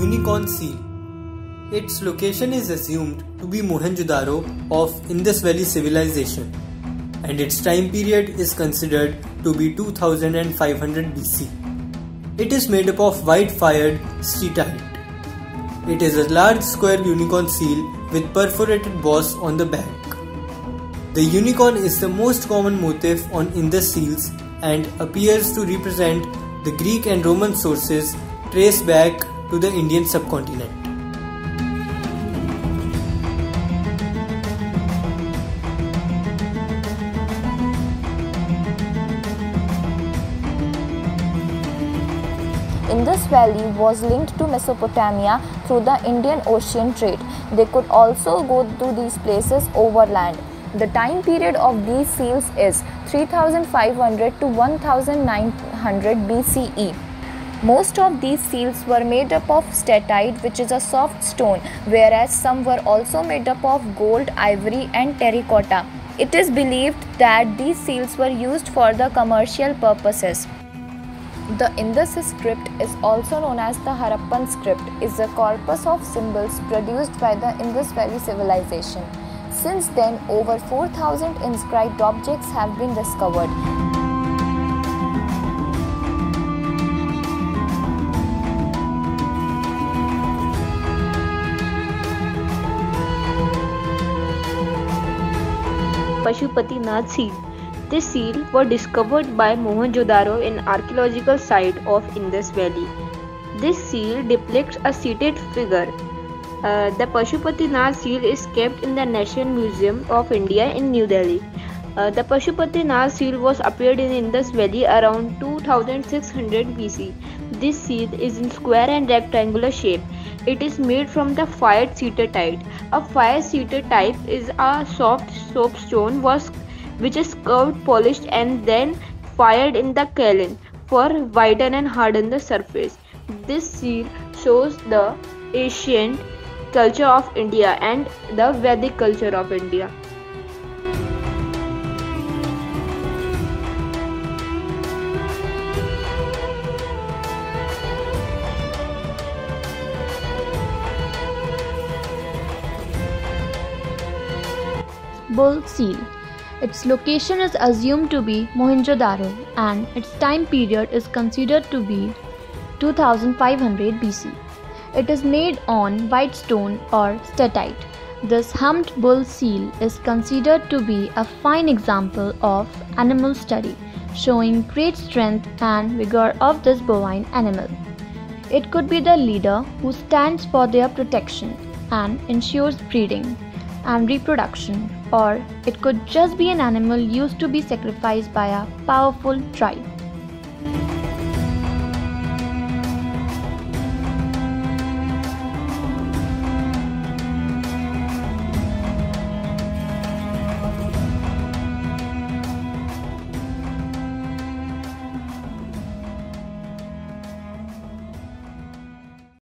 unicorn seal. Its location is assumed to be Mohenjo-daro of Indus Valley civilization and its time period is considered to be 2500 BC. It is made up of white fired steatite. It is a large square unicorn seal with perforated boss on the back. The unicorn is the most common motif on Indus seals and appears to represent the Greek and Roman sources traced back to the Indian subcontinent. Indus Valley was linked to Mesopotamia through the Indian Ocean trade. They could also go to these places overland. The time period of these seals is 3500 to 1900 BCE. Most of these seals were made up of steatite, which is a soft stone, whereas some were also made up of gold, ivory, and terracotta. It is believed that these seals were used for the commercial purposes. The Indus script is also known as the Harappan script is a corpus of symbols produced by the Indus Valley civilization. Since then, over 4000 inscribed objects have been discovered. Pashupatinath seal this seal was discovered by Mohenjo-daro in archaeological site of Indus Valley. This seal depicts a seated figure. Uh, the Pashupatinath seal is kept in the National Museum of India in New Delhi. Uh, the Pashupatinath seal was appeared in Indus Valley around 2600 BC. This seal is in square and rectangular shape. It is made from the fired steatite. A fired steatite is a soft soapstone was which is curved, polished, and then fired in the kiln for widen and harden the surface. This seal shows the ancient culture of India and the Vedic culture of India. Seal its location is assumed to be Mohenjo-daro and its time period is considered to be 2500 BC. It is made on white stone or steatite. This humped bull seal is considered to be a fine example of animal study, showing great strength and vigor of this bovine animal. It could be the leader who stands for their protection and ensures breeding and reproduction, or it could just be an animal used to be sacrificed by a powerful tribe.